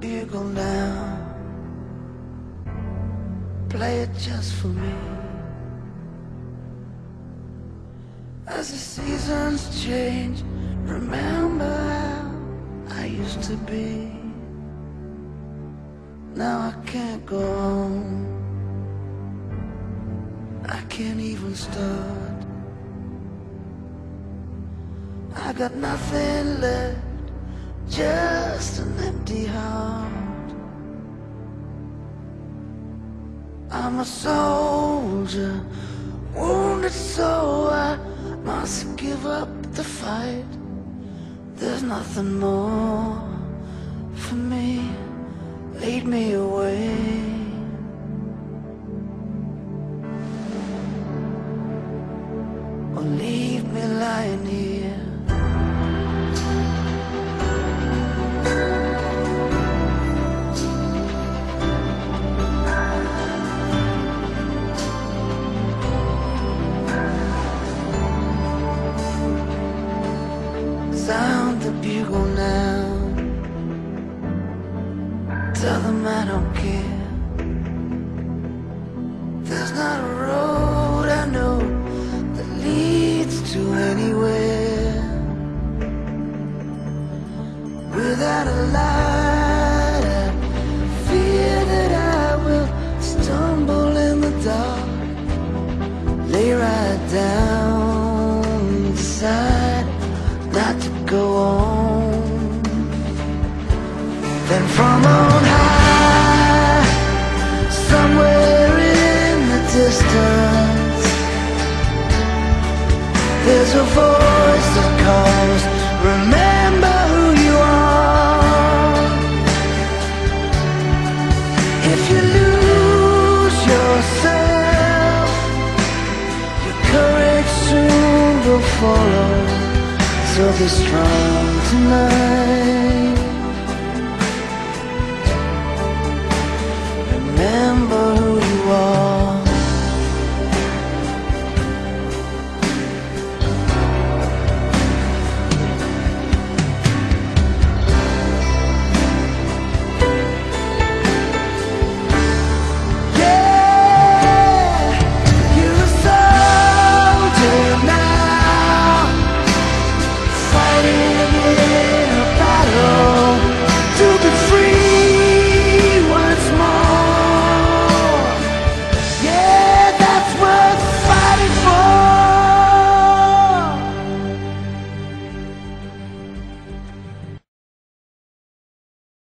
bugle now. Play it just for me. As the seasons change, remember how I used to be. Now I can't go on. I can't even start. I got nothing left just an empty heart. I'm a soldier, wounded so I must give up the fight. There's nothing more for me. Lead me away. Or leave me lying here. Sound the bugle now. Tell them I don't care. There's not a road I know that leads to anywhere without a light. I fear that I will stumble in the dark, lay right down, there's a voice that calls, remember who you are. If you lose yourself, your courage soon will follow. So be strong tonight.